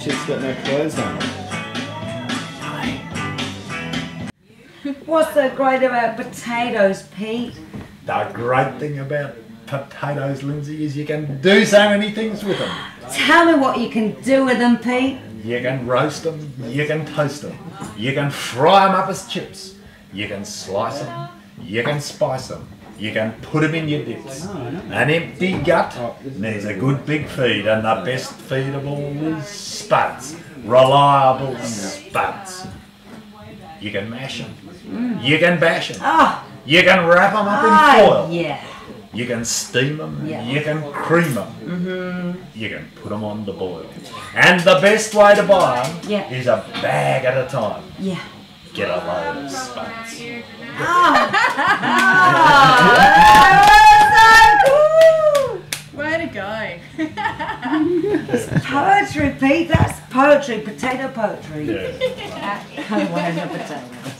Chip's got no clothes on. What's so great about potatoes, Pete? The great thing about potatoes, Lindsay, is you can do so many things with them. Tell me what you can do with them, Pete. You can roast them, you can toast them, you can fry them up as chips, you can slice them, you can spice them, you can put them in your dips. An empty gut needs a good big feed, and the best feed of all is spuds, reliable spuds. You can mash them, mm. you can bash them, Oh, ah. you can wrap them up in ah, foil. yeah. You can steam them, Yeah. you can cream them, mm-hmm. you can put them on the boil. And the best way to buy them Yeah. is a bag at a time. Yeah. Get a load of spuds. Way ah to go. Poetry, Pete. That's poetry. Potato poetry. Yeah. Kind of